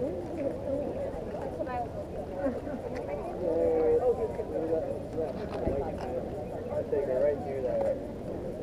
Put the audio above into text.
I take it right through there.